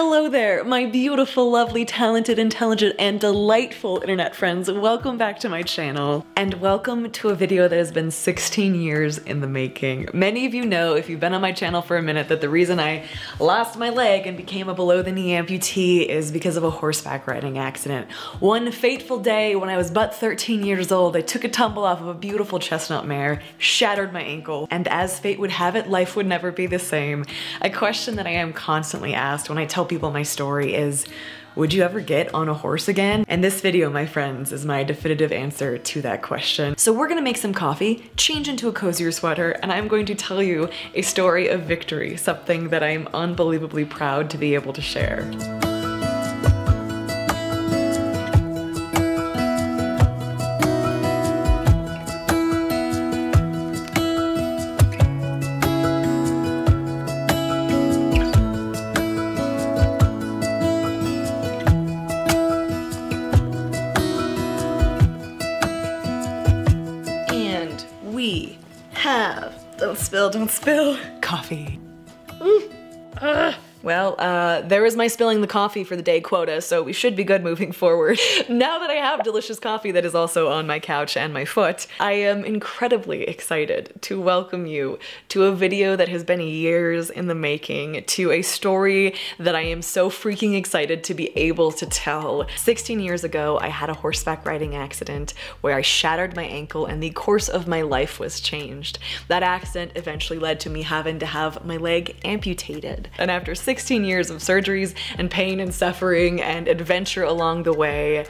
Hello there, my beautiful, lovely, talented, intelligent, and delightful internet friends. Welcome back to my channel, and welcome to a video that has been 16 years in the making. Many of you know, if you've been on my channel for a minute, that the reason I lost my leg and became a below-the-knee amputee is because of a horseback riding accident. One fateful day when I was but 13 years old, I took a tumble off of a beautiful chestnut mare, shattered my ankle, and as fate would have it, life would never be the same. A question that I am constantly asked when I tell people my story is, would you ever get on a horse again? And this video, my friends, is my definitive answer to that question. So we're gonna make some coffee, change into a cozier sweater, and I'm going to tell you a story of victory, something that I'm unbelievably proud to be able to share. Don't spill. Coffee. Well, uh, there is my spilling the coffee for the day quota, so we should be good moving forward. now that I have delicious coffee that is also on my couch and my foot, I am incredibly excited to welcome you to a video that has been years in the making, to a story that I am so freaking excited to be able to tell. 16 years ago, I had a horseback riding accident where I shattered my ankle and the course of my life was changed. That accident eventually led to me having to have my leg amputated. And after 16 years of surgeries and pain and suffering and adventure along the way,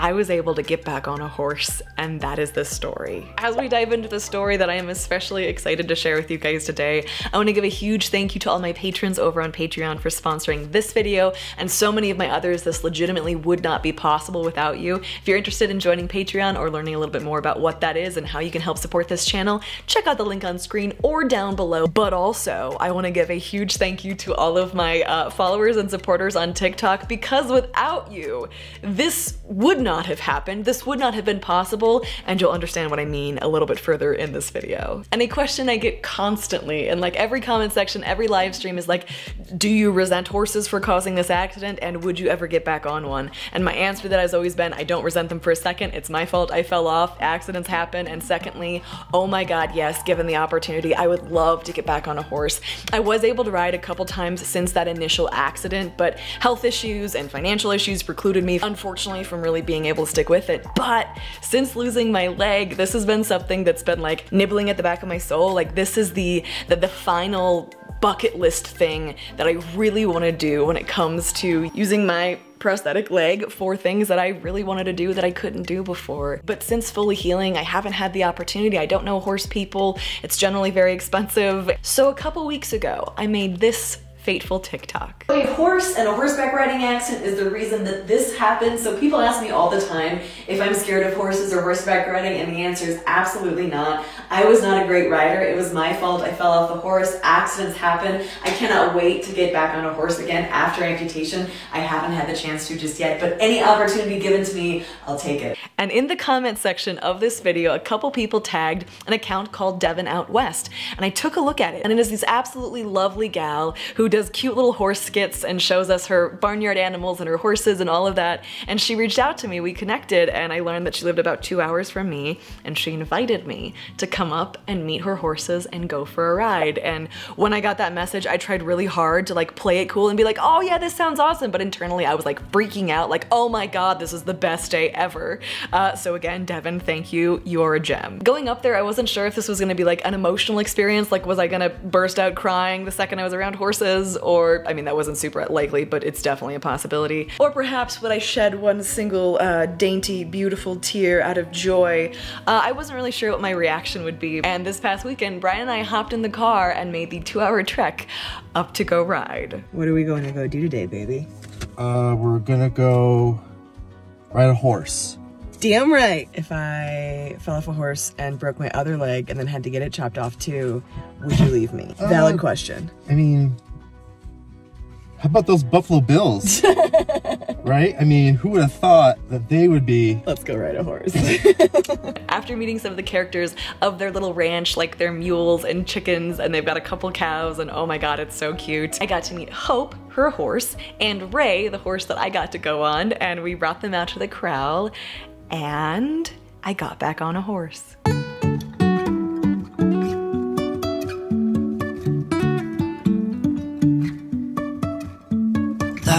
I was able to get back on a horse, and that is the story. As we dive into the story that I am especially excited to share with you guys today, I want to give a huge thank you to all my patrons over on Patreon for sponsoring this video and so many of my others. This legitimately would not be possible without you. If you're interested in joining Patreon or learning a little bit more about what that is and how you can help support this channel, check out the link on screen or down below. But also, I want to give a huge thank you to all of my uh, followers and supporters on TikTok because without you, this would not not have happened. This would not have been possible, and you'll understand what I mean a little bit further in this video. And a question I get constantly in like every comment section, every live stream is like, do you resent horses for causing this accident and would you ever get back on one? And my answer to that has always been, I don't resent them for a second. It's my fault I fell off, accidents happen. And secondly, oh my God, yes, given the opportunity, I would love to get back on a horse. I was able to ride a couple times since that initial accident, but health issues and financial issues precluded me, unfortunately, from really being able to stick with it. But since losing my leg, this has been something that's been like nibbling at the back of my soul. Like this is the, the, the final bucket list thing that I really want to do when it comes to using my prosthetic leg for things that I really wanted to do that I couldn't do before. But since fully healing, I haven't had the opportunity. I don't know horse people. It's generally very expensive. So a couple weeks ago, I made this fateful TikTok. A horse and a horseback riding accident is the reason that this happened. So people ask me all the time if I'm scared of horses or horseback riding and the answer is absolutely not. I was not a great rider. It was my fault. I fell off the horse. Accidents happen. I cannot wait to get back on a horse again after amputation. I haven't had the chance to just yet, but any opportunity given to me, I'll take it. And in the comment section of this video, a couple people tagged an account called Devin Out West. And I took a look at it and it is this absolutely lovely gal who does cute little horse skits and shows us her barnyard animals and her horses and all of that. And she reached out to me, we connected, and I learned that she lived about two hours from me, and she invited me to come up and meet her horses and go for a ride. And when I got that message, I tried really hard to like play it cool and be like, oh yeah, this sounds awesome. But internally I was like freaking out, like, oh my God, this is the best day ever. Uh, so again, Devin, thank you, you're a gem. Going up there, I wasn't sure if this was gonna be like an emotional experience, like was I gonna burst out crying the second I was around horses? Or I mean, that wasn't super likely, but it's definitely a possibility. Or perhaps would I shed one single uh, dainty, beautiful tear out of joy? Uh, I wasn't really sure what my reaction would be. And this past weekend, Brian and I hopped in the car and made the two hour trek up to go ride. What are we going to go do today, baby? Uh, we're gonna go ride a horse. Damn right. If I fell off a horse and broke my other leg and then had to get it chopped off too, would you leave me? Valid uh, question. I mean, How about those Buffalo Bills? right? I mean, who would have thought that they would be? Let's go ride a horse. After meeting some of the characters of their little ranch, like their mules and chickens, and they've got a couple cows, and oh my god, it's so cute. I got to meet Hope, her horse, and Ray, the horse that I got to go on, and we brought them out to the corral, and I got back on a horse.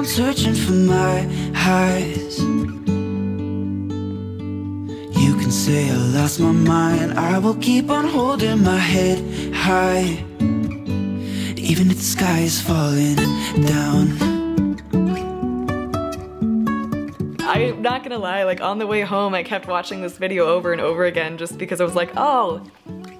On searching for my highs. You can say I lost my mind, I will keep on holding my head high. Even if the sky is falling down. I'm not gonna lie, like on the way home, I kept watching this video over and over again just because I was like, oh,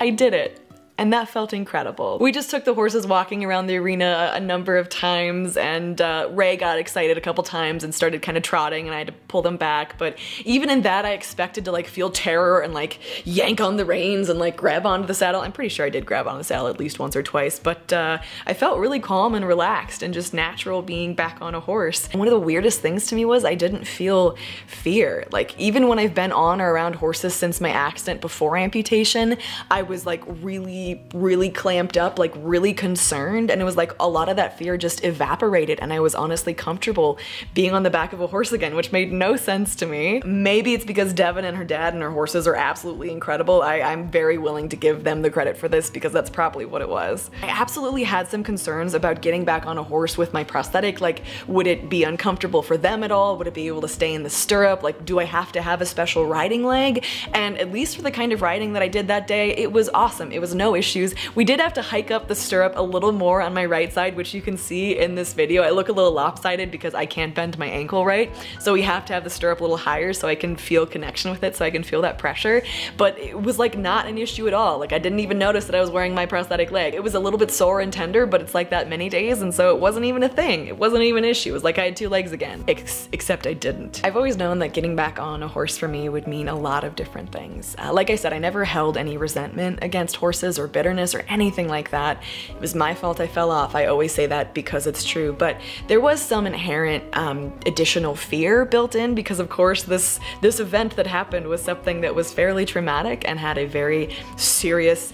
I did it. And that felt incredible. We just took the horses walking around the arena a number of times and uh, Ray got excited a couple times and started kind of trotting and I had to pull them back. But even in that, I expected to like feel terror and like yank on the reins and like grab onto the saddle. I'm pretty sure I did grab on the saddle at least once or twice, but uh, I felt really calm and relaxed and just natural being back on a horse. And one of the weirdest things to me was I didn't feel fear. Like even when I've been on or around horses since my accident before amputation, I was like really really, clamped up, like really concerned. And it was like a lot of that fear just evaporated. And I was honestly comfortable being on the back of a horse again, which made no sense to me. Maybe it's because Devin and her dad and her horses are absolutely incredible. I, I'm very willing to give them the credit for this because that's probably what it was. I absolutely had some concerns about getting back on a horse with my prosthetic. Like, would it be uncomfortable for them at all? Would it be able to stay in the stirrup? Like, do I have to have a special riding leg? And at least for the kind of riding that I did that day, it was awesome. It was no issues. We did have to hike up the stirrup a little more on my right side, which you can see in this video. I look a little lopsided because I can't bend my ankle right. So we have to have the stirrup a little higher so I can feel connection with it, so I can feel that pressure. But it was like not an issue at all. Like I didn't even notice that I was wearing my prosthetic leg. It was a little bit sore and tender, but it's like that many days, and so it wasn't even a thing. It wasn't even an issue. It was like I had two legs again, Ex except I didn't. I've always known that getting back on a horse for me would mean a lot of different things. Uh, like I said, I never held any resentment against horses or bitterness or anything like that. It was my fault I fell off. I always say that because it's true, but there was some inherent um, additional fear built in because of course this, this event that happened was something that was fairly traumatic and had a very serious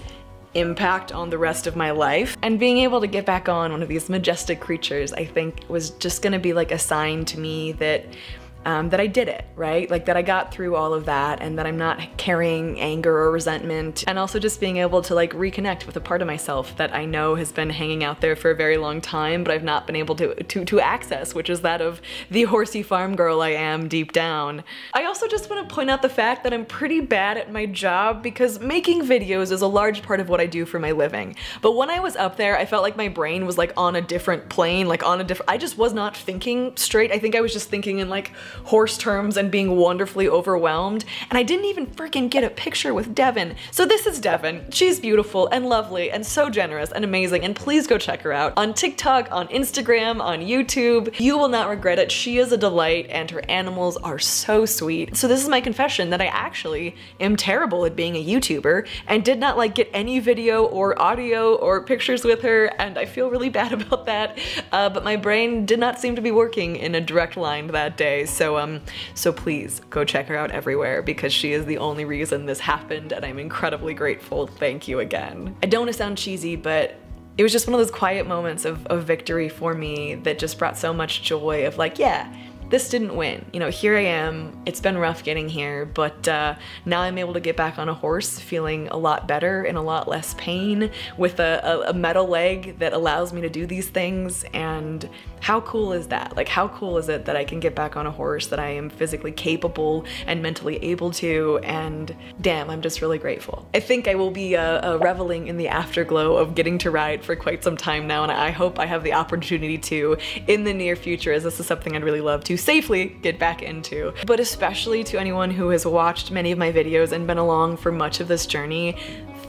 impact on the rest of my life. And being able to get back on one of these majestic creatures, I think was just gonna be like a sign to me that um, that I did it, right? Like that I got through all of that and that I'm not carrying anger or resentment. And also just being able to like reconnect with a part of myself that I know has been hanging out there for a very long time, but I've not been able to, to, to access, which is that of the horsey farm girl I am deep down. I also just want to point out the fact that I'm pretty bad at my job because making videos is a large part of what I do for my living. But when I was up there, I felt like my brain was like on a different plane, like on a different, I just was not thinking straight. I think I was just thinking in like horse terms and being wonderfully overwhelmed. And I didn't even freaking get a picture with Devin. So this is Devin. She's beautiful and lovely and so generous and amazing. And please go check her out on TikTok, on Instagram, on YouTube. You will not regret it. She is a delight and her animals are so sweet. So this is my confession that I actually am terrible at being a YouTuber and did not like get any video or audio or pictures with her and I feel really bad about that. Uh, but my brain did not seem to be working in a direct line that day. So so um, so please go check her out everywhere because she is the only reason this happened and I'm incredibly grateful. Thank you again. I don't want to sound cheesy, but it was just one of those quiet moments of, of victory for me that just brought so much joy of like, yeah, this didn't win. You know, here I am. It's been rough getting here, but uh, now I'm able to get back on a horse feeling a lot better and a lot less pain with a, a, a metal leg that allows me to do these things. And how cool is that? Like, how cool is it that I can get back on a horse, that I am physically capable and mentally able to? And damn, I'm just really grateful. I think I will be uh, uh, reveling in the afterglow of getting to ride for quite some time now, and I hope I have the opportunity to in the near future, as this is something I'd really love safely get back into. But especially to anyone who has watched many of my videos and been along for much of this journey,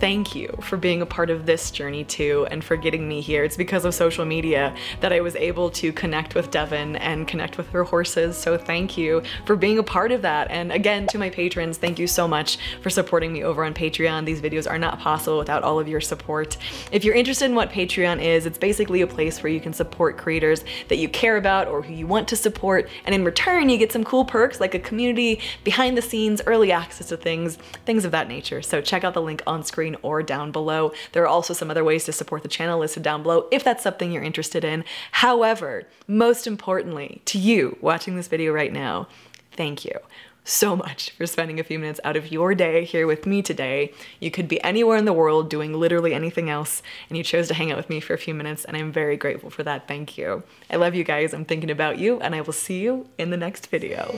thank you for being a part of this journey too and for getting me here. It's because of social media that I was able to connect with Devin and connect with her horses. So thank you for being a part of that. And again, to my patrons, thank you so much for supporting me over on Patreon. These videos are not possible without all of your support. If you're interested in what Patreon is, it's basically a place where you can support creators that you care about or who you want to support. And in return, you get some cool perks like a community, behind the scenes, early access to things, things of that nature. So check out the link on screen screen or down below. There are also some other ways to support the channel listed down below if that's something you're interested in. However, most importantly, to you watching this video right now, thank you so much for spending a few minutes out of your day here with me today. You could be anywhere in the world doing literally anything else, and you chose to hang out with me for a few minutes, and I'm very grateful for that. Thank you. I love you guys. I'm thinking about you, and I will see you in the next video.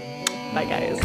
Bye, guys.